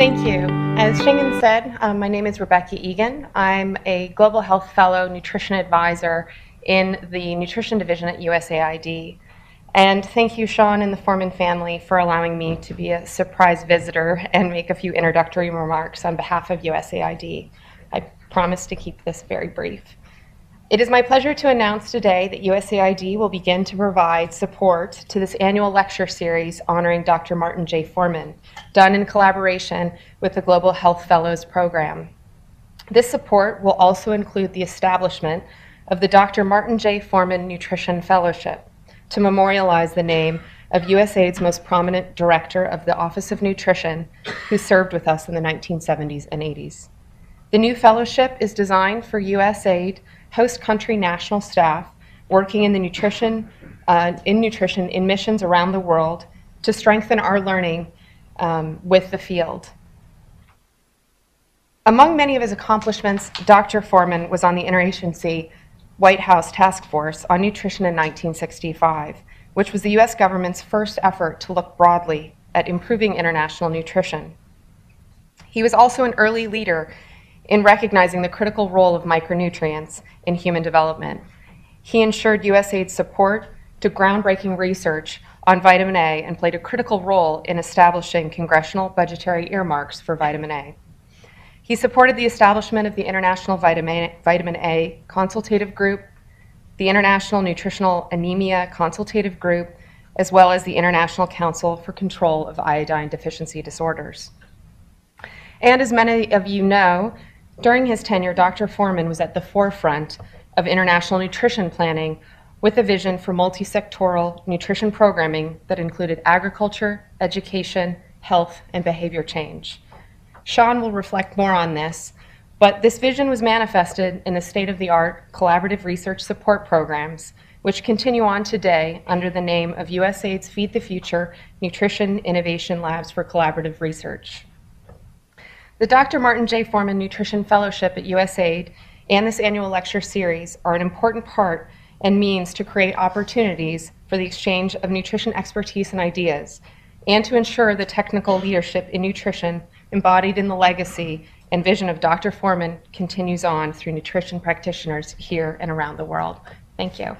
Thank you. As Shenggen said, um, my name is Rebecca Egan. I'm a Global Health Fellow Nutrition Advisor in the Nutrition Division at USAID. And thank you, Shawn and the Forman family, for allowing me to be a surprise visitor and make a few introductory remarks on behalf of USAID. I promise to keep this very brief. It is my pleasure to announce today that USAID will begin to provide support to this annual lecture series honoring Dr. Martin J. Forman, done in collaboration with the Global Health Fellows Program. This support will also include the establishment of the Dr. Martin J. Forman Nutrition Fellowship to memorialize the name of USAID's most prominent director of the Office of Nutrition who served with us in the 1970s and 80s. The new fellowship is designed for USAID host country national staff working in the nutrition uh, in nutrition in missions around the world to strengthen our learning um, with the field. Among many of his accomplishments, Dr. Forman was on the interagency White House Task Force on Nutrition in 1965, which was the U.S. government's first effort to look broadly at improving international nutrition. He was also an early leader in recognizing the critical role of micronutrients in human development. He ensured USAID's support to groundbreaking research on vitamin A and played a critical role in establishing congressional budgetary earmarks for vitamin A. He supported the establishment of the International Vitamin, vitamin A Consultative Group, the International Nutritional Anemia Consultative Group, as well as the International Council for Control of Iodine Deficiency Disorders. And as many of you know, during his tenure, Dr. Forman was at the forefront of international nutrition planning with a vision for multi-sectoral nutrition programming that included agriculture, education, health, and behavior change. Shawn will reflect more on this, but this vision was manifested in the state-of-the-art collaborative research support programs, which continue on today under the name of USAID's Feed the Future Nutrition Innovation Labs for Collaborative Research. The Dr. Martin J. Forman Nutrition Fellowship at USAID and this annual lecture series are an important part and means to create opportunities for the exchange of nutrition expertise and ideas, and to ensure the technical leadership in nutrition embodied in the legacy and vision of Dr. Forman continues on through nutrition practitioners here and around the world. Thank you.